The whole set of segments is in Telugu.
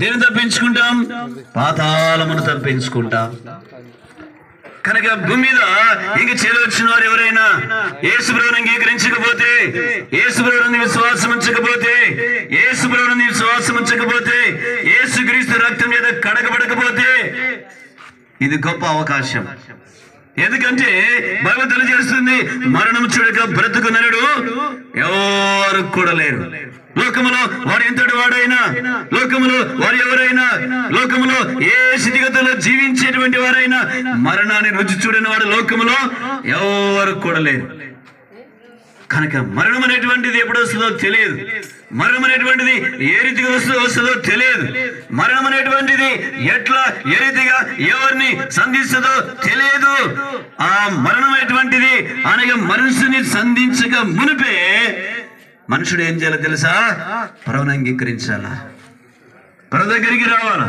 దేని తప్పించుకుంటాం? పాతాళమును తప్పించుకుంటాం. కనుక భూమి మీద ఇంక చేరవచ్చిన వారు ఎవరైనా యేసుప్రభుని అంగీకరించకపోతే యేసుప్రభుని విశ్వాసం ఉంచకపోతే యేసుప్రభుని విశ్వాసం ఉంచకపోతే ఏసుక్రీస్తు రక్తం మీద కడగబడకపోతే ఇది గొప్ప అవకాశం. ఎందుకంటే బైబిల్ తెలియజేస్తుంది మరణం చూడక బ్రతుకు నరుడు ఎవరు కూడా లేరు. లోకములో వాడు ఎంతటి వాడైనా లోకములో వారు ఎవరైనా లోకములో ఏ స్థితిగతుల్లో జీవించేటువంటి వారైనా మరణాన్ని రుచి చూడని వాడు లోకములో ఎవరు కూడా లేరు. కనుక మరణం అనేటువంటిది ఎప్పుడు వస్తుందో తెలియదు. మరణం అనేటువంటిది ఏ రీతిగా వస్తుందో వస్తుందో తెలియదు. మరణం అనేటువంటిది ఎట్లా ఏ రీతిగా ఎవరిని సంధిస్తుందో తెలియదు. ఆ మరణం అనేటువంటిది అనగా మనుషుని సంధించక మునిపే మనుషుడు ఏం చేయాలో తెలుసా? ప్రభుని అంగీకరించాలా? ప్రభు దగ్గరికి రావాలా?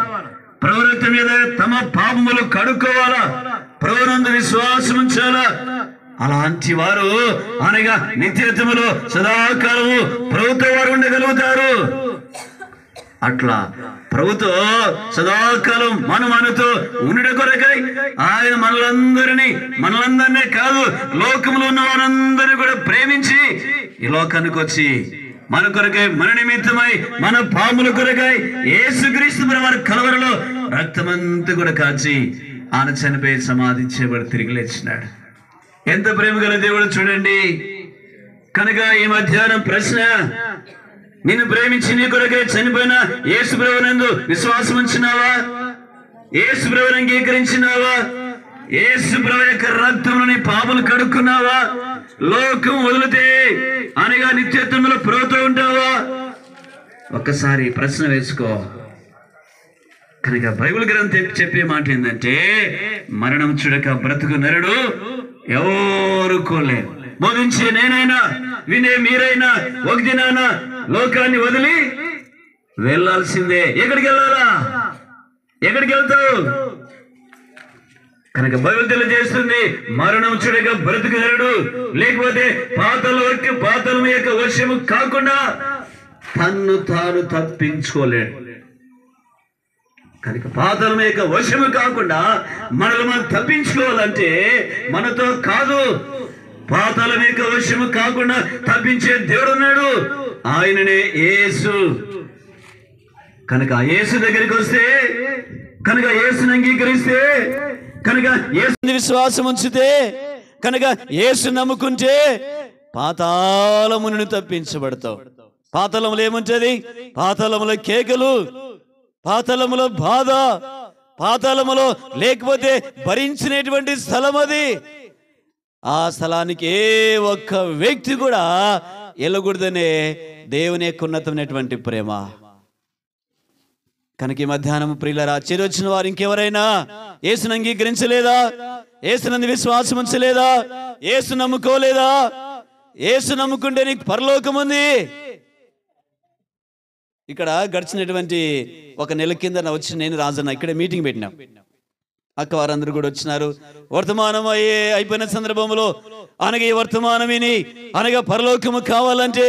ప్రభు మీద తమ పాపములు కడుక్కోవాలా? ప్రభునందు విశ్వాసం ఉంచాలా? అలాంటి వారు అనగా నిత్యత్వములో సదాకాలము ప్రభుత్వ వారు ఉండగలుగుతారు. అట్లా ప్రభుతో సదాకాలం మన మనతో ఉండుట కొరకై ఆయన మనలందరినీ మనలందరినీ కాదు లోకంలో ఉన్న వారందరినీ కూడా ప్రేమించి ఈ లోకానికి వచ్చి మన కొరకై మన నిమిత్తమై మన పాముల కొరకై ఏసుక్రీస్తు వారి కలవరలో రక్తమంతా కూడా కాచి ఆయన చనిపోయి సమాధి చేయబడి తిరిగి లేచినాడు. ఎంత ప్రేమ గల దేవుడు చూడండి. కనుక ఈ మధ్యాహ్నం ప్రశ్న నిన్ను ప్రేమించి నీ కొరకే చనిపోయిన ఏసు ప్రభునందు విశ్వాసం ఉంచినావా? ఏసు ప్రభుని అంగీకరించినావా? ఏసు ప్రభు యొక్క రక్తంలో నీ పాపలు కడుక్కున్నావా? లోకం వదిలితే అనగా నిత్యత్వంలో ప్రభుతో ఉంటావా? ఒక్కసారి ప్రశ్న వేసుకో. కనుక బైబిల్ గ్రంథం చెప్పి- చెప్పే మాట ఏంటంటే మరణం చూడక బ్రతుకు నరుడు ఎవరుకో లేదు బోధించే నేనైనా వినే మీరైనా ఒక దినాన లోకాన్ని వదిలి వెళ్ళాల్సిందే. ఎక్కడికి వెళ్ళాలా? ఎక్కడికి వెళ్తావు? కనుక బైబిల్ తెలియజేస్తుంది మరణం చూడక బ్రతుకు లేకపోతే పాతల వరకు పాతల యొక్క వర్షము కాకుండా తన్ను తాను తప్పించుకోలేడు. కనుక పాతలం యొక్క వశము కాకుండా మనల్ని మనం తప్పించుకోవాలంటే మనతో కాదు. పాతల యొక్క వశము కాకుండా తప్పించే దేవుడు ఉన్నాడు ఆయననే యేసు. కనుక యేసు దగ్గరికి వస్తే కనుక యేసుని అంగీకరిస్తే కనుక యేసు విశ్వాసం ఉంచితే కనుక యేసు నమ్ముకుంటే పాతాళమును తప్పించబడతావు. పాతలములు ఏముంటది? పాతలముల కేకలు. పాతలములో బాధ పాతాళములో లేకపోతే భరించినటువంటి స్థలం అది. ఆ స్థలానికి ఏ ఒక్క వ్యక్తి కూడా వెళ్ళకూడదనే దేవుని యొక్క ఉన్నతమైనటువంటి ప్రేమ. కనుక ఈ మధ్యాహ్నం ప్రియులరా వచ్చిన వారు ఇంకెవరైనా ఏసును అంగీకరించలేదా? ఏసునంది విశ్వాసం ఉంచలేదా? ఏసు నమ్ముకోలేదా? ఏసు నమ్ముకుంటే నీకు పరలోకం ఉంది ఇక్కడ గడిచినటువంటి ఒక నెల కింద వచ్చి నేను రాజన్న ఇక్కడ మీటింగ్ పెట్టినాం. అక్క వారందరూ కూడా వచ్చినారు. వర్తమానం అయ్యే అయిపోయిన సందర్భంలో అనగా ఈ వర్తమానం విని అనగా పరలోకము కావాలంటే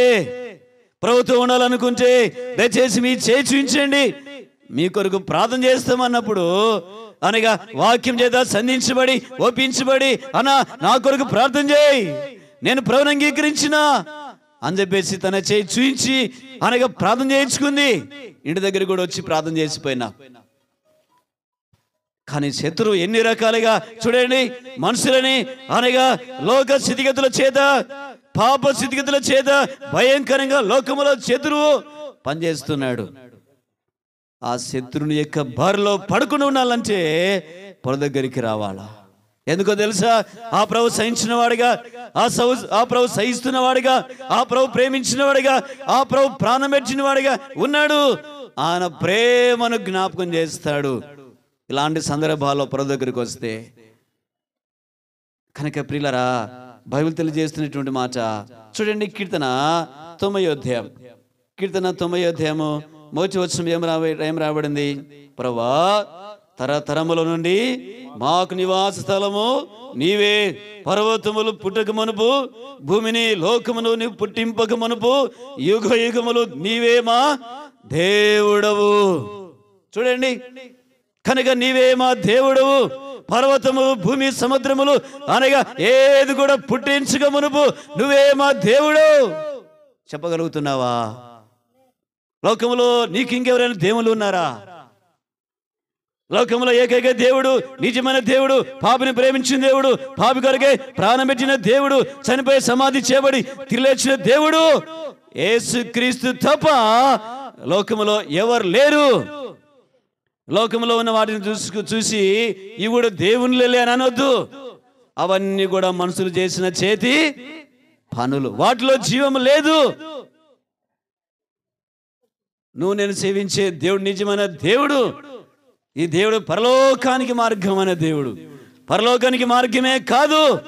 ప్రభుత్వం ఉండాలనుకుంటే దయచేసి మీ చేయి చూపించండి. మీ కొరకు ప్రార్థన చేస్తామన్నప్పుడు అనగా వాక్యం చేత సంధించబడి ఒప్పించబడి అన్న నా కొరకు ప్రార్థన చేయి. నేను ప్రభుని అంగీకరించినా అని చెప్పేసి తన చేయి చూయించి అనగా ప్రార్థన చేయించుకుంది. ఇంటి దగ్గర కూడా వచ్చి ప్రార్థన చేసిపోయినా. కానీ శత్రువు ఎన్ని రకాలుగా చూడండి మనుషులని అనగా లోక స్థితిగతుల చేత పాప స్థితిగతుల చేత భయంకరంగా లోకములో శత్రువు పనిచేస్తున్నాడు. ఆ శత్రుని యొక్క బారిలో పడుకుని ఉండాలంటే పొల దగ్గరికి రావాలా? ఎందుకో తెలుసా? ఆ ప్రభు సహించిన వాడిగా ఆ సౌ ఆ ప్రభు సహిస్తున్న వాడిగా ఆ ప్రభు ప్రేమించిన వాడిగా ఆ ప్రభు ప్రాణం పెట్టిన వాడిగా ఉన్నాడు. ఆయన ప్రేమను జ్ఞాపకం చేస్తాడు. ఇలాంటి సందర్భాల్లో ప్రభు దగ్గరికి వస్తే కనుక ప్రియులరా బైబిల్ తెలియజేస్తున్నటువంటి మాట చూడండి కీర్తన తొమ్మిదోధ్యాయం కీర్తన తొమ్మిదోధ్యాయము మోచి వచ్చిన ఏం రాబ ఏం రాబడింది? ప్రభా తరతరముల నుండి మాకు నివాస స్థలము. నీవే పర్వతములు పుట్టక మనుపు భూమిని లోకమును నీవు పుట్టింపక మనుపు యుగ యుగములు నీవే మా దేవుడవు. చూడండి కనుక నీవే మా దేవుడవు. పర్వతములు భూమి సముద్రములు అనగా ఏది కూడా పుట్టించుక మునుపు నువ్వే మా దేవుడు. చెప్పగలుగుతున్నావా? లోకములో నీకు ఇంకెవరైనా దేవులు ఉన్నారా? లోకంలో ఏకైక దేవుడు నిజమైన దేవుడు పాపిని ప్రేమించిన దేవుడు పాపి కొరకే ప్రాణం పెట్టిన దేవుడు చనిపోయి సమాధి చేయబడి తిరిలేచిన దేవుడు ఏసు క్రీస్తు తప్ప లోకములో ఎవరు లేరు. లోకంలో ఉన్న వాటిని చూసుకు చూసి ఇవిడు కూడా దేవునిలే అని అనొద్దు. అవన్నీ కూడా మనుషులు చేసిన చేతి పనులు. వాటిలో జీవం లేదు. నువ్వు నేను సేవించే దేవుడు నిజమైన దేవుడు. ఈ దేవుడు పరలోకానికి మార్గమైన దేవుడు. పరలోకానికి మార్గమే కాదు.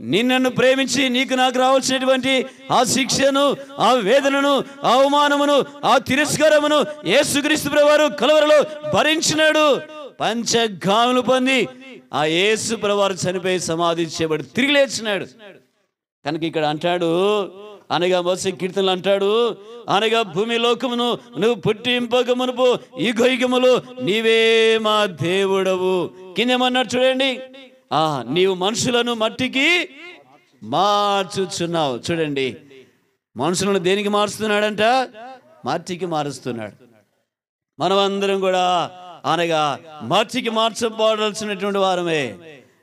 నిన్నను ప్రేమించి నీకు నాకు రావాల్సినటువంటి ఆ శిక్షను ఆ వేదనను ఆ అవమానమును ఆ తిరస్కారమును ఏసుక్రీస్తు ప్రభువారు కలవరలో భరించినాడు. పంచగాములు పొంది ఆ యేసు ప్రభువారు చనిపోయి సమాధి చేయబడి తిరిగి లేచినాడు. కనుక ఇక్కడ అంటాడు అనగా మోసే కీర్తనలు అంటాడు. అనగా భూమి లోకమును నువ్వు పుట్టింపక మునుపు ఈ గొయ్యములు నీవే మా దేవుడవు. కిందేమన్నాడు చూడండి. ఆ నీవు మనుషులను మట్టికి మార్చుచున్నావు. చూడండి. మనుషులను దేనికి మారుస్తున్నాడంట? మట్టికి మారుస్తున్నాడు. మనమందరం కూడా అనగా మట్టికి మార్చబడాల్సినటువంటి వారమే.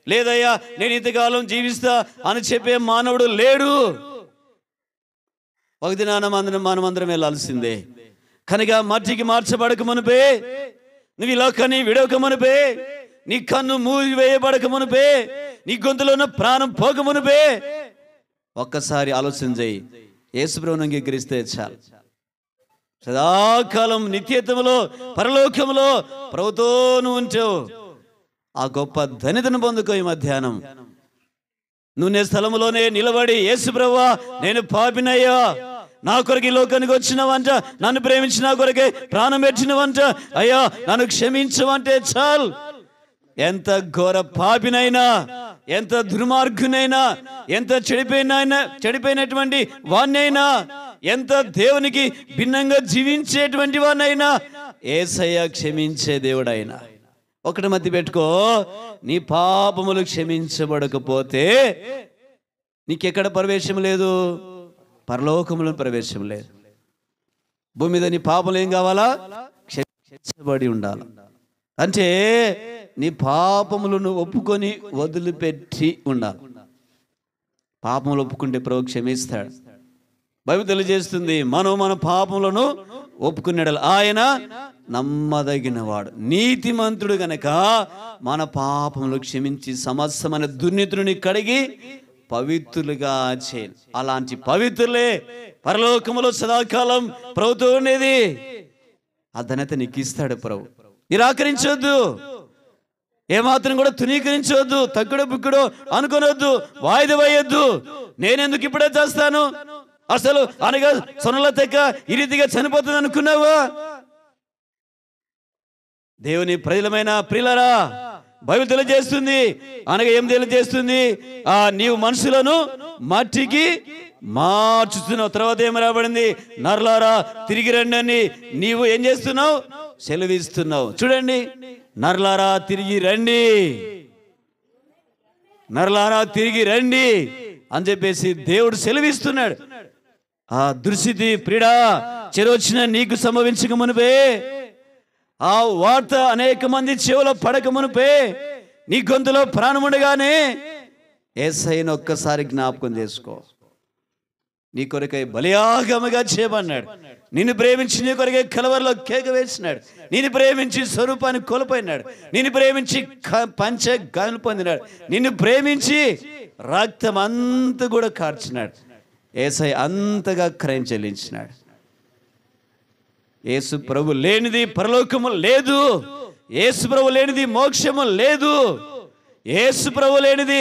లేదయ్యా నేను ఇంతకాలం జీవిస్తా అని చెప్పే మానవుడు లేడు. ఒక దినాన మందరం మనమందరం వెళ్ళాల్సిందే. కనుక మట్టికి మార్చబడక మునిపే నువ్వు ఈ లోకాన్ని విడవక మునిపే నీ కన్ను మూసివేయబడక మునిపే నీ గొంతులో ఉన్న ప్రాణం పోక మునిపే. ఒక్కసారి ఆలోచన చేయి. యేసుప్రభుని అంగీకరిస్తే చాలు. సదాకాలం నిత్యత్వంలో పరలోకంలో ప్రభుతో నువ్వు ఉంచావు ఆ గొప్ప ధనితను పొందుకో ఈ మధ్యాహ్నం. నువ్వు నీ స్థలంలోనే నిలబడి యేసు నేను పాపినయ్యా. నా కొరకు ఈ లోకానికి వచ్చినవంట నన్ను ప్రేమించిన కొరకే ప్రాణం పెట్టినవంట. అయ్యా నన్ను క్షమించవంటే చాలు. ఎంత ఘోర పాపినైనా ఎంత దుర్మార్గునైనా ఎంత చెడిపోయినైనా చెడిపోయినటువంటి వాణ్ణైనా ఎంత దేవునికి భిన్నంగా జీవించేటువంటి వాణ్ణైనా ఏసయ్య క్షమించే దేవుడైనా. ఒకటి మధ్య పెట్టుకో నీ పాపములు క్షమించబడకపోతే నీకెక్కడ ప్రవేశం లేదు? పరలోకములో ప్రవేశం లేదు. భూమి మీద నీ పాపలు ఏం కావాలా? క్షమించబడి ఉండాలి. అంటే నీ పాపములను ఒప్పుకొని వదిలిపెట్టి ఉండాలి. పాపములు ఒప్పుకుంటే ప్రభు క్షమిస్తాడు. బైబిల్ తెలియజేస్తుంది మనం మన పాపములను ఒప్పుకున్నాడు ఆయన నమ్మదగినవాడు. నీతిమంతుడు గనక మన పాపములు క్షమించి సమస్తమైన దుర్నీతుని కడిగి పవిత్రులుగా చేయాలి అలాంటి పవిత్రులే పరలోకములో సదాకాలం ప్రభుత్వం ఉండేది ఆ ధన్యత నీకు ఇస్తాడు ప్రభు. నిరాకరించొద్దు. ఏమాత్రం కూడా తునీకరించవద్దు తక్కుడు బుక్కుడు అనుకోనొద్దు. వాయిదా వేయొద్దు. నేనెందుకు ఇప్పుడే చేస్తాను? అసలు అనగా సొనల తెక్క ఈ రీతిగా చనిపోతుంది అనుకున్నావా? దేవుని ప్రజలమైన ప్రిలరా బైబిల్ తెలియజేస్తుంది. అనగా ఏం తెలియజేస్తుంది? ఆ నీవు మనుషులను మట్టికి మార్చుతున్నావు. తర్వాత ఏం రాబడింది నర్లారా తిరిగి రండి అని నీవు ఏం చేస్తున్నావు? సెలవిస్తున్నావు. చూడండి. నర్లారా తిరిగి రండి. నర్లారా తిరిగి రండి అని చెప్పేసి దేవుడు సెలవిస్తున్నాడు. ఆ దుర్స్థితి ప్రిడా చెరొచ్చిన నీకు సంభవించక మునిపే ఆ వార్త అనేక మంది చెవులో పడక మునిపే నీ గొంతులో ప్రాణముండగానే ఏసైన ఒక్కసారి జ్ఞాపకం చేసుకో. నీ కొరకై బలియాగముగా చేయమన్నాడు నిన్ను ప్రేమించి నీ కొరకై కలవరలో కేక వేసినాడు. నిన్ను ప్రేమించి స్వరూపాన్ని కోల్పోయినాడు. నిన్ను ప్రేమించి క- పంచ గానులు పొందినాడు. నిన్ను ప్రేమించి రక్తం అంతా కూడా కార్చినాడు. ఏసై అంతగా క్రయం చెల్లించినాడు. యేసు ప్రభు లేనిది పరలోకము లేదు. యేసు ప్రభు లేనిది మోక్షము లేదు. యేసు ప్రభు లేనిది